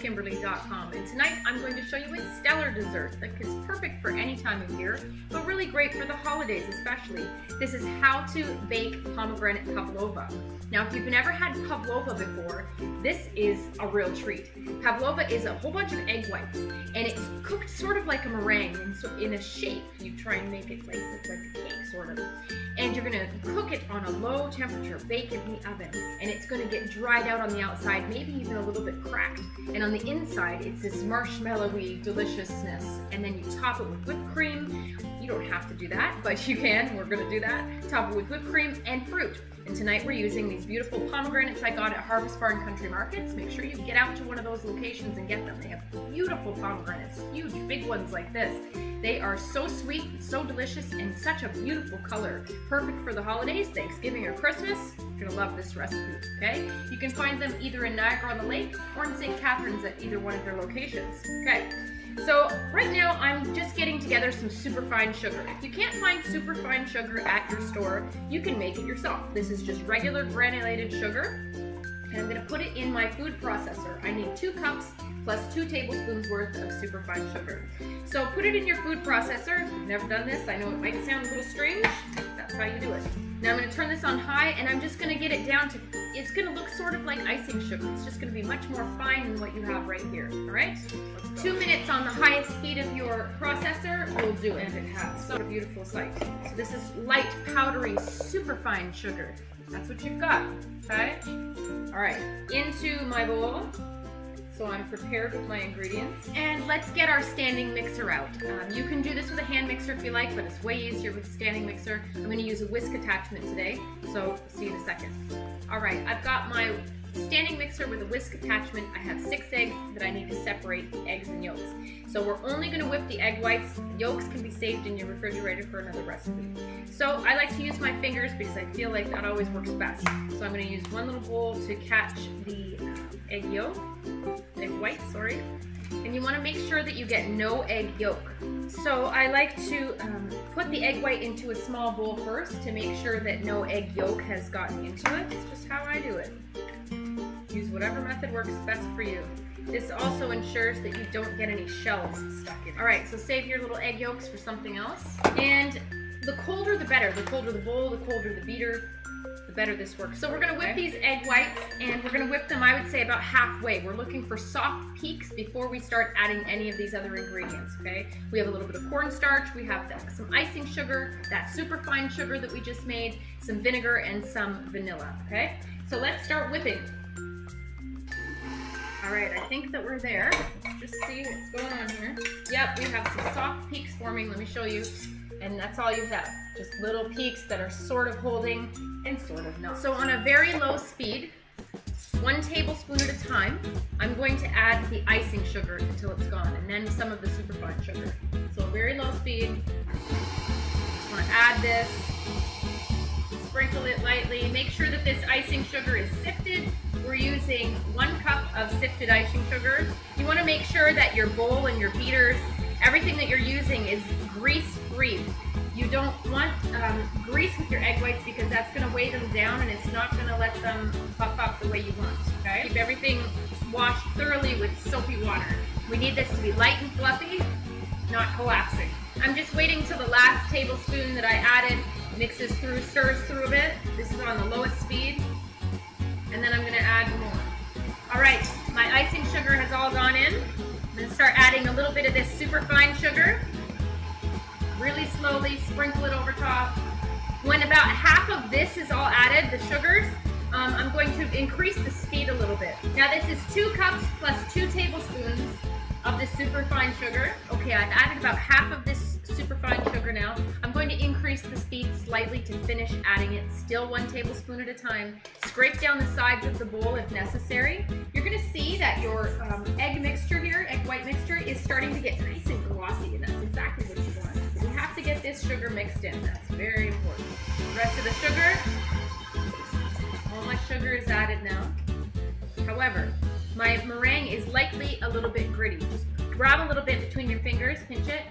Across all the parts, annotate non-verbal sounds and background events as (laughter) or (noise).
chefkimberly.com and tonight I'm going to show you a stellar dessert that is perfect for any time of year, but really great for the holidays especially. This is how to bake pomegranate pavlova. Now if you've never had pavlova before, this is a real treat. Pavlova is a whole bunch of egg whites and it's cooked sort of like a meringue and so in a shape. You try and make it like like a cake sort of. And you're gonna cook it on a low temperature, bake it in the oven, and it's gonna get dried out on the outside, maybe even a little bit cracked. And on the inside, it's this marshmallowy deliciousness. And then you top it with whipped cream. You don't have to do that, but you can. We're gonna do that. Top it with whipped cream and fruit. And tonight we're using these beautiful pomegranates I got at Harvest Barn Country Markets. Make sure you get out to one of those locations and get them. They have beautiful pomegranates, huge, big ones like this. They are so sweet, so delicious, and such a beautiful color. Perfect for the holidays, Thanksgiving or Christmas. You're gonna love this recipe, okay? You can find them either in Niagara on the Lake or in St. Catharines at either one of their locations, okay? So right now I'm just getting together some superfine sugar. If you can't find superfine sugar at your store, you can make it yourself. This is just regular granulated sugar. And I'm gonna put it in my food processor. I need two cups plus two tablespoons worth of superfine sugar. So put it in your food processor. If you've never done this, I know it might sound a little strange. That's how you do it. Now I'm gonna turn this on high and I'm just gonna get it down to, it's gonna look sort of like icing sugar. It's just gonna be much more fine than what you have right here, all right? Two minutes on the highest speed of your processor will do it. And it has so beautiful sight. So this is light, powdery, super fine sugar. That's what you've got, okay? All right, into my bowl. So I'm prepared with my ingredients. And let's get our standing mixer out. Um, you can do this with a hand mixer if you like, but it's way easier with a standing mixer. I'm gonna use a whisk attachment today, so see you in a second. All right, I've got my standing mixer with a whisk attachment. I have six eggs that I need to separate the eggs and yolks. So we're only gonna whip the egg whites. Yolks can be saved in your refrigerator for another recipe. So I like to use my fingers because I feel like that always works best. So I'm gonna use one little bowl to catch the egg yolk, egg white, sorry. And you wanna make sure that you get no egg yolk. So I like to um, put the egg white into a small bowl first to make sure that no egg yolk has gotten into it. It's just how I do it. Use whatever method works best for you. This also ensures that you don't get any shells stuck in it. All right, so save your little egg yolks for something else. And the colder the better. The colder the bowl, the colder the beater, the better this works. So we're gonna whip these egg whites and we're gonna whip them, I would say about halfway. We're looking for soft peaks before we start adding any of these other ingredients, okay? We have a little bit of cornstarch, we have the, some icing sugar, that super fine sugar that we just made, some vinegar and some vanilla, okay? So let's start whipping. All right, I think that we're there. Let's just see what's going on here. Yep, we have some soft peaks forming. Let me show you. And that's all you have. Just little peaks that are sort of holding and sort of not. So on a very low speed, one tablespoon at a time, I'm going to add the icing sugar until it's gone, and then some of the superfine sugar. So very low speed. Just want to add this. Sprinkle it lightly. Make sure that this icing sugar is sifted we're using one cup of sifted icing sugar. You want to make sure that your bowl and your beaters, everything that you're using is grease-free. You don't want um, grease with your egg whites because that's going to weigh them down and it's not going to let them puff up the way you want. Okay? Keep everything washed thoroughly with soapy water. We need this to be light and fluffy, not collapsing. I'm just waiting till the last tablespoon that I added mixes through, stirs through a bit. This is on the lowest speed sugar has all gone in. I'm gonna start adding a little bit of this super fine sugar. Really slowly sprinkle it over top. When about half of this is all added, the sugars, um, I'm going to increase the speed a little bit. Now this is two cups plus two tablespoons of this super fine sugar. Okay, I've added about half of this super fine sugar now. I'm going to increase the speed slightly to finish adding it, still one tablespoon at a time. Scrape down the sides of the bowl if necessary. Starting to get nice and glossy, and that's exactly what you want. So we have to get this sugar mixed in. That's very important. The rest of the sugar, all my sugar is added now. However, my meringue is likely a little bit gritty. Just grab a little bit between your fingers, pinch it,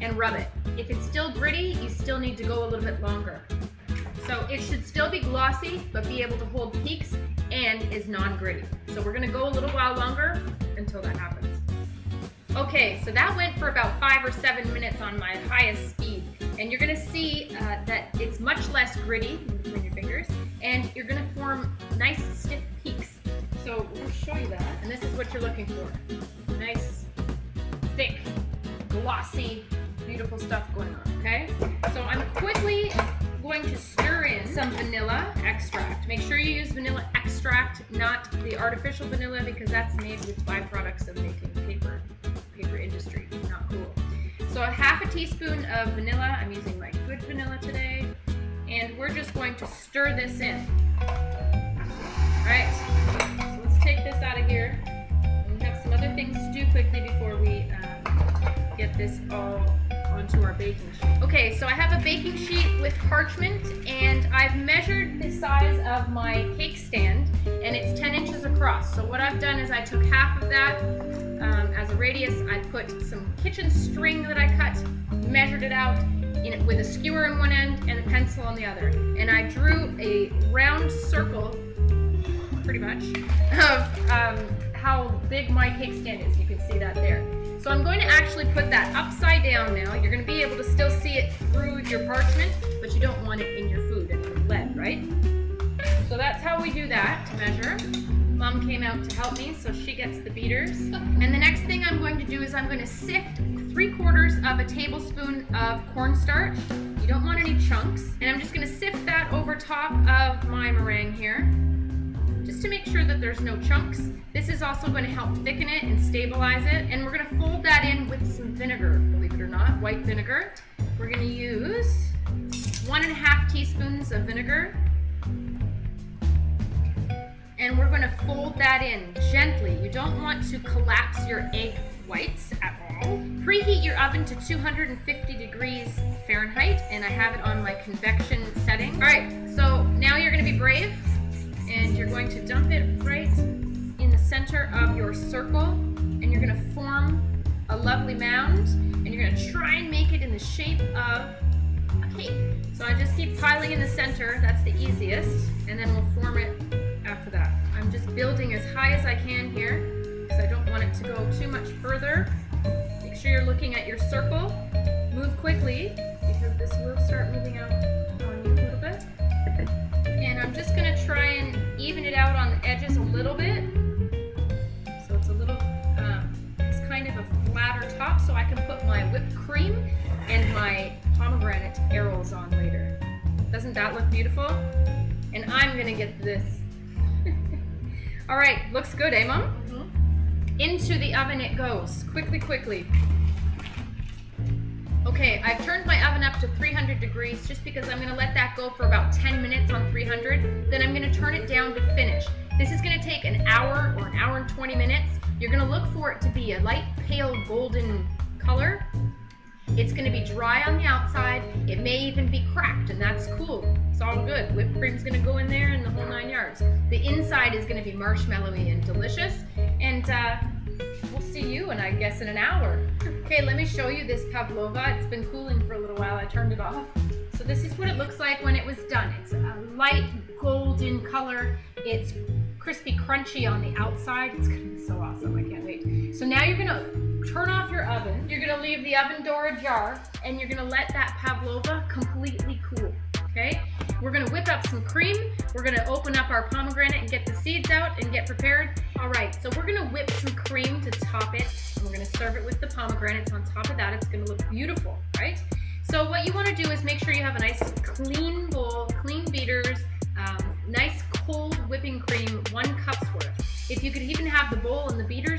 and rub it. If it's still gritty, you still need to go a little bit longer. So it should still be glossy, but be able to hold peaks and is non-gritty. So we're gonna go a little while longer until that happens. Okay, so that went for about five or seven minutes on my highest speed. And you're gonna see uh, that it's much less gritty between your fingers, and you're gonna form nice stiff peaks. So we'll show you that, and this is what you're looking for. Nice, thick, glossy, beautiful stuff going on, okay? So I'm quickly going to stir in some vanilla extract. Make sure you use vanilla extract, not the artificial vanilla, because that's made with byproducts of making paper, paper industry, not cool. So a half a teaspoon of vanilla, I'm using my good vanilla today, and we're just going to stir this in. All right, so let's take this out of here. We have some other things to do quickly before we um, get this all onto our baking sheet. Okay, so I have a baking sheet with parchment and I've measured the size of my cake stand and it's 10 inches across. So what I've done is I took half of that um, as a radius. I put some kitchen string that I cut, measured it out in, with a skewer in one end and a pencil on the other. And I drew a round circle, pretty much, of um, how big my cake stand is. You can see that there. So I'm going to actually put that upside down now. You're going to be able to still see it through your parchment, but you don't want it in your food and lead, right? So that's how we do that to measure. Mom came out to help me, so she gets the beaters. And the next thing I'm going to do is I'm going to sift three quarters of a tablespoon of cornstarch. You don't want any chunks. And I'm just going to sift that over top of my meringue here just to make sure that there's no chunks. This is also going to help thicken it and stabilize it. And we're going to fold that in with some vinegar, believe it or not, white vinegar. We're going to use one and a half teaspoons of vinegar. And we're going to fold that in gently. You don't want to collapse your egg whites at all. Preheat your oven to 250 degrees Fahrenheit, and I have it on my convection setting. All right, so now you're gonna be brave and you're going to dump it right in the center of your circle and you're going to form a lovely mound and you're to try and make it in the shape of a cake. So I just keep piling in the center, that's the easiest, and then we'll form it that. I'm just building as high as I can here because I don't want it to go too much further. Make sure you're looking at your circle. Move quickly because this will start moving out on you a little bit. And I'm just gonna try and even it out on the edges a little bit. So it's a little, um, it's kind of a flatter top so I can put my whipped cream and my pomegranate arils on later. Doesn't that look beautiful? And I'm gonna get this. All right, looks good, eh, Mom? Mm -hmm. Into the oven it goes, quickly, quickly. Okay, I've turned my oven up to 300 degrees just because I'm gonna let that go for about 10 minutes on 300. Then I'm gonna turn it down to finish. This is gonna take an hour or an hour and 20 minutes. You're gonna look for it to be a light pale golden color. It's gonna be dry on the outside. It may even be cracked and that's cool. It's all good. Whipped cream's gonna go in there and the whole nine yards. The inside is gonna be marshmallowy and delicious. And uh, we'll see you and I guess in an hour. Okay, let me show you this pavlova. It's been cooling for a little while. I turned it off. So this is what it looks like when it was done. It's a light golden color. It's crispy crunchy on the outside. It's gonna be so awesome. I can't wait. So now you're gonna turn off your oven. You're gonna leave the oven door ajar and you're gonna let that pavlova completely cool, okay? We're gonna whip up some cream. We're gonna open up our pomegranate and get the seeds out and get prepared. All right, so we're gonna whip some cream to top it. And we're gonna serve it with the pomegranates on top of that. It's gonna look beautiful, right? So what you wanna do is make sure you have a nice clean bowl, clean beaters, um, nice cold whipping cream, one cup's worth. If you could even have the bowl and the beaters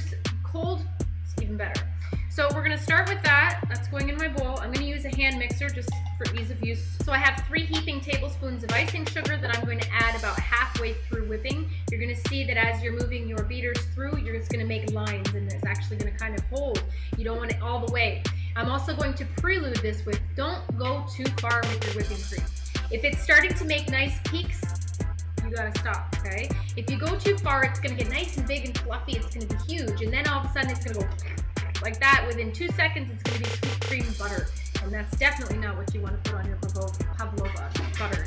for ease of use. So I have three heaping tablespoons of icing sugar that I'm going to add about halfway through whipping. You're gonna see that as you're moving your beaters through, you're just gonna make lines and it's actually gonna kind of hold. You don't want it all the way. I'm also going to prelude this with, don't go too far with your whipping cream. If it's starting to make nice peaks, you gotta stop, okay? If you go too far, it's gonna get nice and big and fluffy, it's gonna be huge, and then all of a sudden it's gonna go like that. Within two seconds, it's going to be sweet cream butter. And that's definitely not what you want to put on your pavlova butter.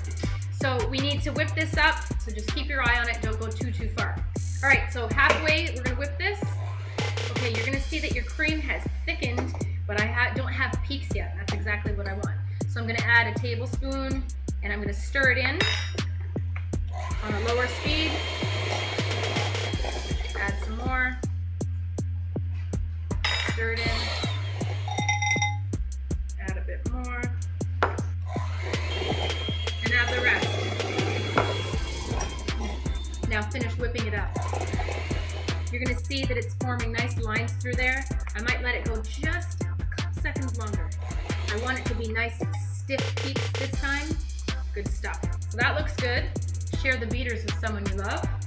So we need to whip this up. So just keep your eye on it. Don't go too, too far. All right, so halfway, we're gonna whip this. Okay, you're gonna see that your cream has thickened, but I ha don't have peaks yet. That's exactly what I want. So I'm gonna add a tablespoon and I'm gonna stir it in on a lower speed. Add some more. Stir it in. Now finish whipping it up. You're gonna see that it's forming nice lines through there. I might let it go just a couple seconds longer. I want it to be nice stiff peaks this time. Good stuff. So that looks good. Share the beaters with someone you love.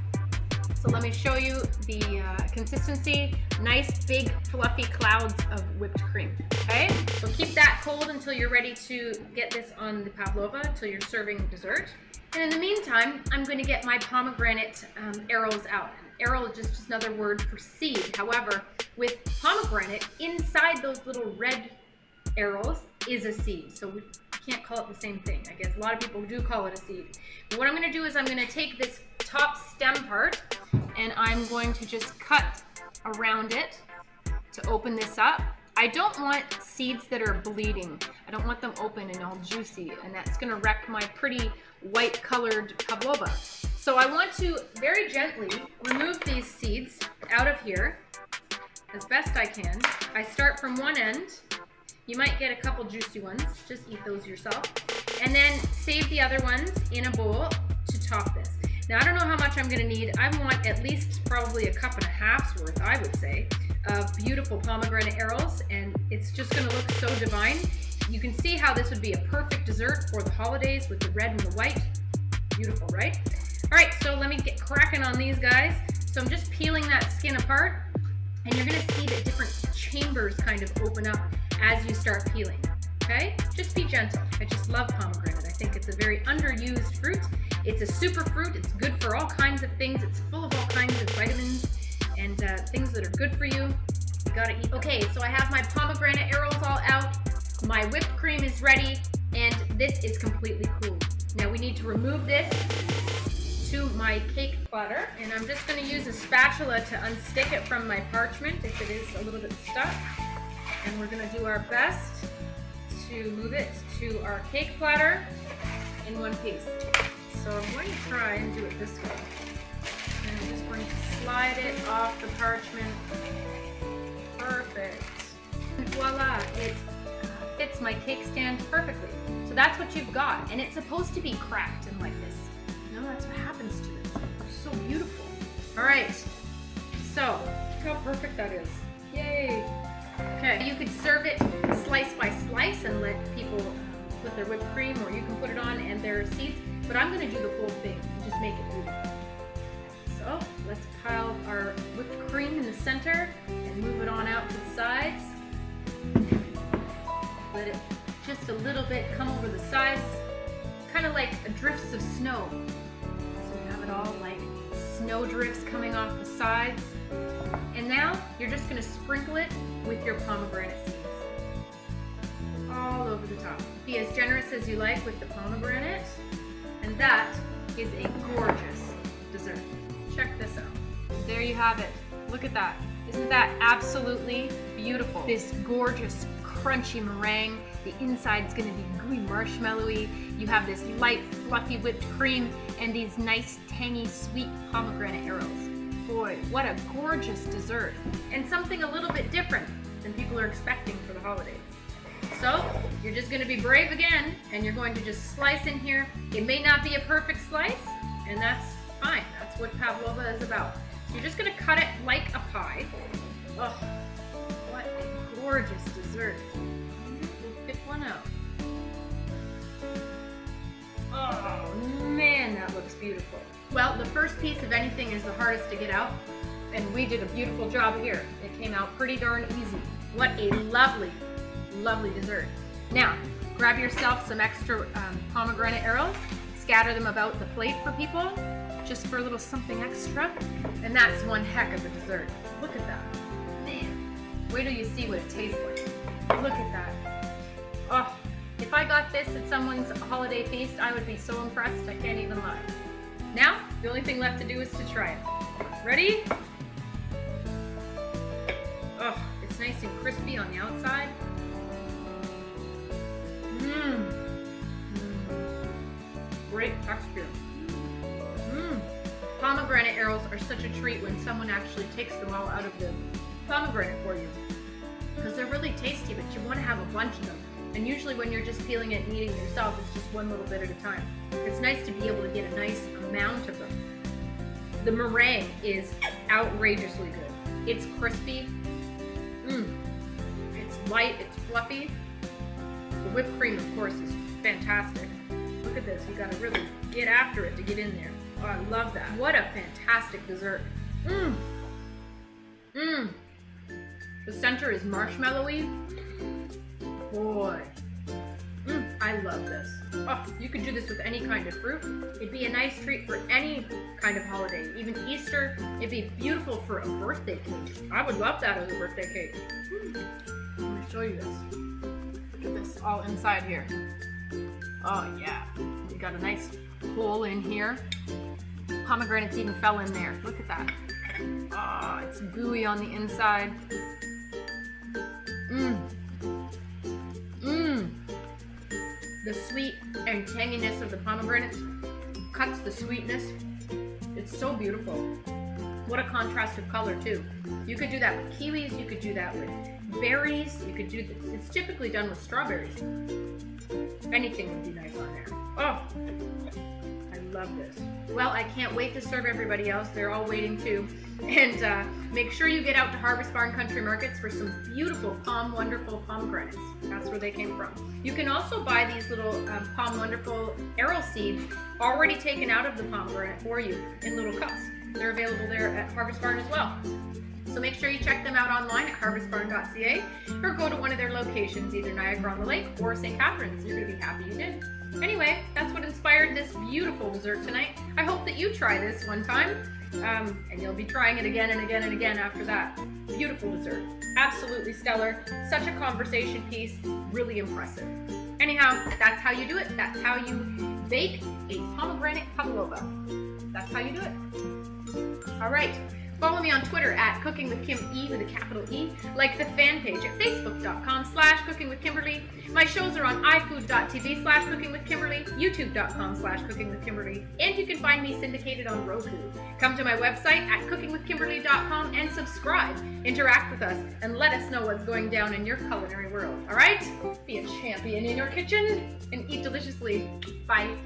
So let me show you the uh, consistency. Nice big fluffy clouds of whipped cream, okay? So keep that cold until you're ready to get this on the pavlova, until you're serving dessert. And in the meantime, I'm gonna get my pomegranate um, arils out. Aril is just another word for seed. However, with pomegranate, inside those little red arils is a seed. So we can't call it the same thing. I guess a lot of people do call it a seed. But what I'm gonna do is I'm gonna take this top stem part and I'm going to just cut around it to open this up. I don't want seeds that are bleeding. I don't want them open and all juicy and that's gonna wreck my pretty white colored pavlova. So I want to very gently remove these seeds out of here as best I can. I start from one end. You might get a couple juicy ones. Just eat those yourself. And then save the other ones in a bowl to top this. Now, I don't know how much I'm gonna need. I want at least probably a cup and a half's worth, I would say, of beautiful pomegranate arils, and it's just gonna look so divine. You can see how this would be a perfect dessert for the holidays with the red and the white. Beautiful, right? All right, so let me get cracking on these guys. So I'm just peeling that skin apart, and you're gonna see that different chambers kind of open up as you start peeling, okay? Just be gentle. I just love pomegranate. I think it's a very underused fruit. It's a super fruit. It's good for all kinds of things. It's full of all kinds of vitamins and uh, things that are good for you. You gotta eat. Okay, so I have my pomegranate arils all out. My whipped cream is ready, and this is completely cool. Now we need to remove this to my cake platter, and I'm just gonna use a spatula to unstick it from my parchment if it is a little bit stuck. And we're gonna do our best to move it to our cake platter in one piece. So I'm going to try and do it this way. And I'm just going to slide it off the parchment. Perfect. And voila, it uh, fits my cake stand perfectly. So that's what you've got. And it's supposed to be cracked and like this. No, that's what happens to it. So beautiful. All right, so look how perfect that is. Yay. Okay, you could serve it slice by slice and let people put their whipped cream or you can put it on and their seeds. But I'm gonna do the whole thing just make it beautiful. So let's pile our whipped cream in the center and move it on out to the sides. Let it just a little bit come over the sides, kind of like drifts of snow. So you have it all like snow drifts coming off the sides. And now you're just gonna sprinkle it with your pomegranate seeds. All over the top. Be as generous as you like with the pomegranate. And that is a gorgeous dessert. Check this out. There you have it. Look at that. Isn't that absolutely beautiful? This gorgeous crunchy meringue. The inside's gonna be gooey marshmallowy. You have this light, fluffy whipped cream and these nice, tangy, sweet pomegranate arils. Boy, what a gorgeous dessert. And something a little bit different than people are expecting for the holidays. So you're just gonna be brave again and you're going to just slice in here. It may not be a perfect slice and that's fine. That's what pavlova is about. So you're just gonna cut it like a pie. Oh, what a gorgeous dessert. Pick one out. Oh man, that looks beautiful. Well, the first piece of anything is the hardest to get out and we did a beautiful job here. It came out pretty darn easy. What a lovely lovely dessert. Now, grab yourself some extra um, pomegranate arils, scatter them about the plate for people, just for a little something extra, and that's one heck of a dessert. Look at that. Man, wait till you see what it tastes like. Look at that. Oh, If I got this at someone's holiday feast, I would be so impressed, I can't even lie. Now, the only thing left to do is to try it. Ready? Oh, it's nice and crispy on the outside. Great texture. Mmm. Pomegranate arils are such a treat when someone actually takes them all out of the pomegranate for you. Because they're really tasty, but you want to have a bunch of them. And usually when you're just peeling it and eating it yourself, it's just one little bit at a time. It's nice to be able to get a nice amount of them. The meringue is outrageously good. It's crispy. Mmm. It's light, it's fluffy. The whipped cream, of course, is fantastic. Look at this, you gotta really get after it to get in there. Oh, I love that. What a fantastic dessert. Mmm. Mmm. The center is marshmallowy. Boy. Mm, I love this. Oh, you could do this with any kind of fruit. It'd be a nice treat for any kind of holiday. Even Easter, it'd be beautiful for a birthday cake. I would love that as a birthday cake. Mm. Let me show you this. Look at this all inside here. Oh yeah. we got a nice hole in here. Pomegranates even fell in there. Look at that. Oh, it's gooey on the inside. Mmm. Mmm. The sweet and tanginess of the pomegranates cuts the sweetness. It's so beautiful. What a contrast of color too. You could do that with kiwis, you could do that with berries, you could do. It's typically done with strawberries. Anything would be nice on there. Oh, I love this. Well, I can't wait to serve everybody else. They're all waiting too. (laughs) And uh, make sure you get out to Harvest Barn Country Markets for some beautiful POM Wonderful pomegranates. That's where they came from. You can also buy these little um, POM Wonderful aril seeds already taken out of the pomegranate for you in little cups. They're available there at Harvest Barn as well. So make sure you check them out online at harvestbarn.ca or go to one of their locations, either Niagara on the Lake or St. Catharines. You're going to be happy you did. Anyway, that's what inspired this beautiful dessert tonight. I hope that you try this one time, um, and you'll be trying it again and again and again after that. Beautiful dessert. Absolutely stellar. Such a conversation piece. Really impressive. Anyhow, that's how you do it. That's how you bake a pomegranate pavlova. That's how you do it. All right. Follow me on Twitter at Cooking with Kim E with a capital E. Like the fan page at facebook.com slash cooking with Kimberly. My shows are on ifood.tv slash cooking with Kimberly, youtube.com slash cooking with Kimberly, and you can find me syndicated on Roku. Come to my website at cookingwithkimberly.com and subscribe. Interact with us and let us know what's going down in your culinary world. All right? Be a champion in your kitchen and eat deliciously. Bye.